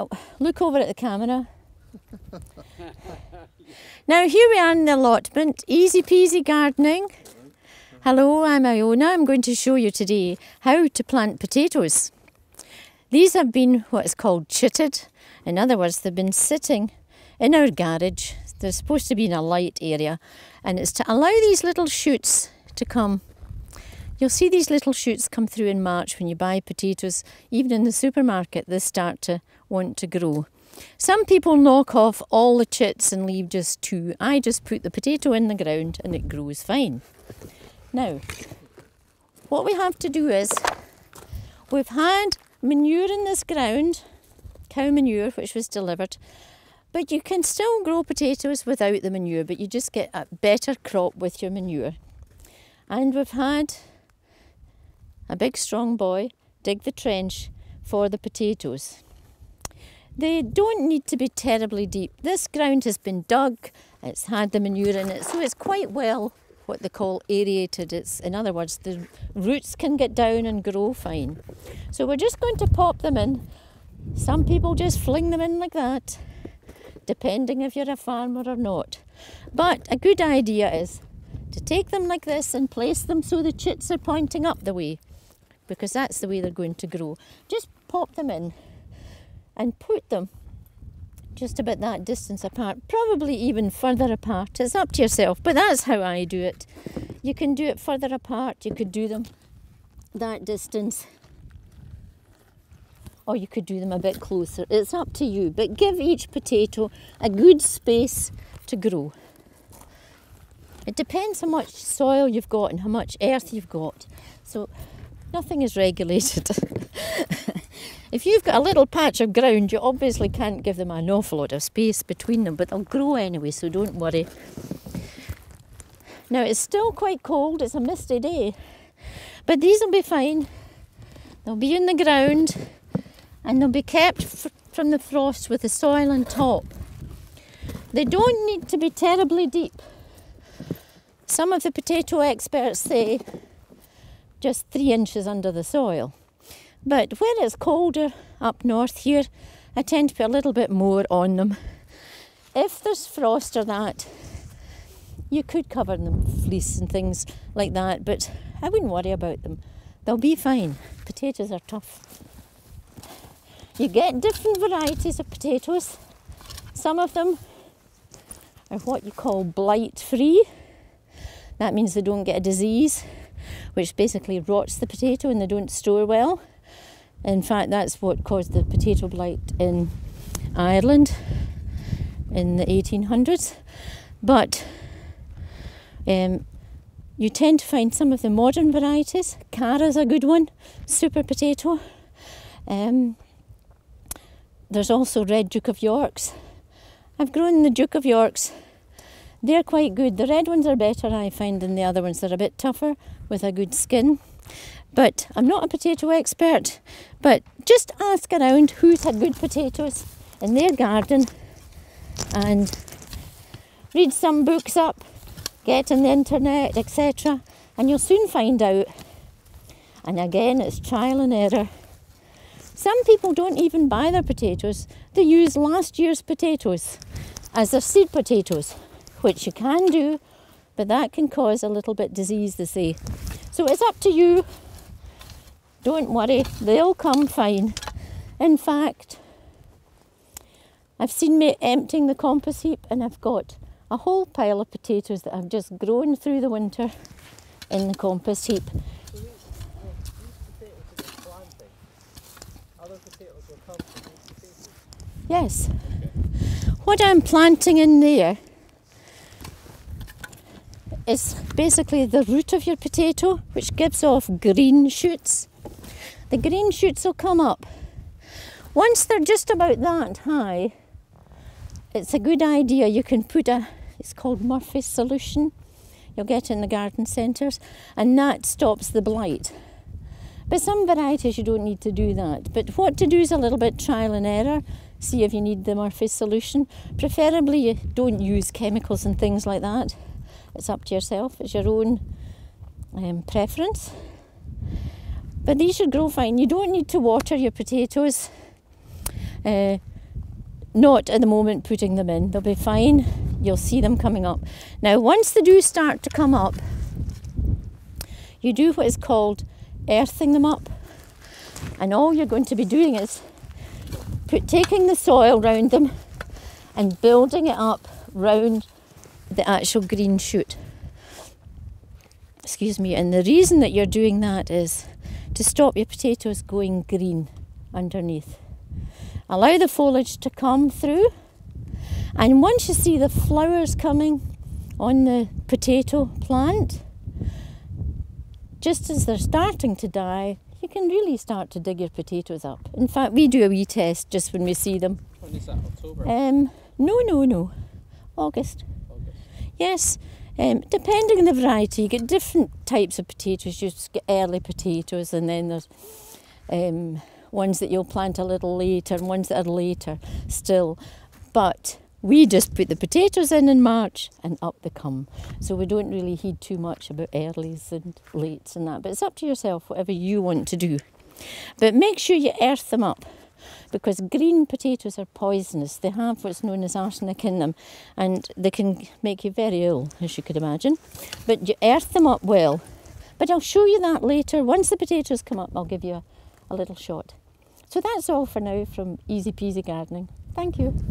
Oh, look over at the camera. now here we are in the allotment, easy peasy gardening. Hello, I'm Iona. I'm going to show you today how to plant potatoes. These have been what is called chitted. In other words, they've been sitting in our garage. They're supposed to be in a light area and it's to allow these little shoots to come You'll see these little shoots come through in March when you buy potatoes. Even in the supermarket, they start to want to grow. Some people knock off all the chits and leave just two. I just put the potato in the ground and it grows fine. Now, what we have to do is we've had manure in this ground, cow manure, which was delivered, but you can still grow potatoes without the manure, but you just get a better crop with your manure. And we've had a big strong boy, dig the trench for the potatoes. They don't need to be terribly deep. This ground has been dug, it's had the manure in it, so it's quite well what they call aerated. It's in other words, the roots can get down and grow fine. So we're just going to pop them in. Some people just fling them in like that, depending if you're a farmer or not. But a good idea is to take them like this and place them so the chits are pointing up the way because that's the way they're going to grow. Just pop them in and put them just about that distance apart, probably even further apart. It's up to yourself, but that's how I do it. You can do it further apart, you could do them that distance, or you could do them a bit closer. It's up to you, but give each potato a good space to grow. It depends how much soil you've got and how much earth you've got. So Nothing is regulated. if you've got a little patch of ground, you obviously can't give them an awful lot of space between them, but they'll grow anyway, so don't worry. Now it's still quite cold, it's a misty day, but these will be fine. They'll be in the ground and they'll be kept from the frost with the soil on top. They don't need to be terribly deep. Some of the potato experts say just three inches under the soil. But where it's colder up north here, I tend to put a little bit more on them. If there's frost or that, you could cover them with fleece and things like that, but I wouldn't worry about them. They'll be fine. Potatoes are tough. You get different varieties of potatoes. Some of them are what you call blight free. That means they don't get a disease which basically rots the potato and they don't store well. In fact, that's what caused the potato blight in Ireland in the 1800s. But um, you tend to find some of the modern varieties. Cara's a good one, super potato. Um, there's also Red Duke of Yorks. I've grown the Duke of Yorks they're quite good. The red ones are better, I find, than the other ones. They're a bit tougher with a good skin. But I'm not a potato expert. But just ask around who's had good potatoes in their garden and read some books up, get on the internet, etc. And you'll soon find out. And again, it's trial and error. Some people don't even buy their potatoes, they use last year's potatoes as their seed potatoes which you can do, but that can cause a little bit disease, they say. So it's up to you. Don't worry, they'll come fine. In fact, I've seen me emptying the compost heap and I've got a whole pile of potatoes that i've just grown through the winter in the compost heap. Yes. What I'm planting in there is basically the root of your potato, which gives off green shoots. The green shoots will come up. Once they're just about that high, it's a good idea. You can put a, it's called Murphy's solution. You'll get in the garden centres, and that stops the blight. But some varieties you don't need to do that. But what to do is a little bit trial and error. See if you need the Murphy's solution. Preferably, you don't use chemicals and things like that. It's up to yourself, it's your own um, preference. But these should grow fine. You don't need to water your potatoes. Uh, not at the moment putting them in. They'll be fine. You'll see them coming up. Now, once they do start to come up, you do what is called earthing them up. And all you're going to be doing is put, taking the soil round them and building it up round the actual green shoot. Excuse me. And the reason that you're doing that is to stop your potatoes going green underneath. Allow the foliage to come through. And once you see the flowers coming on the potato plant, just as they're starting to die, you can really start to dig your potatoes up. In fact, we do a wee test just when we see them. When is that? October? Um, no, no, no. August. Yes. Um, depending on the variety, you get different types of potatoes. You just get early potatoes, and then there's um, ones that you'll plant a little later, and ones that are later still. But we just put the potatoes in in March and up they come. So we don't really heed too much about earlies and lates and that. But it's up to yourself, whatever you want to do. But make sure you earth them up because green potatoes are poisonous. They have what's known as arsenic in them and they can make you very ill, as you could imagine. But you earth them up well. But I'll show you that later. Once the potatoes come up, I'll give you a, a little shot. So that's all for now from Easy Peasy Gardening. Thank you.